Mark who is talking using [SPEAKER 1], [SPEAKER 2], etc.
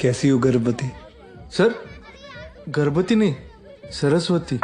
[SPEAKER 1] कैसी हो गर्भवती?
[SPEAKER 2] सर गर्भवती नहीं सरस्वती।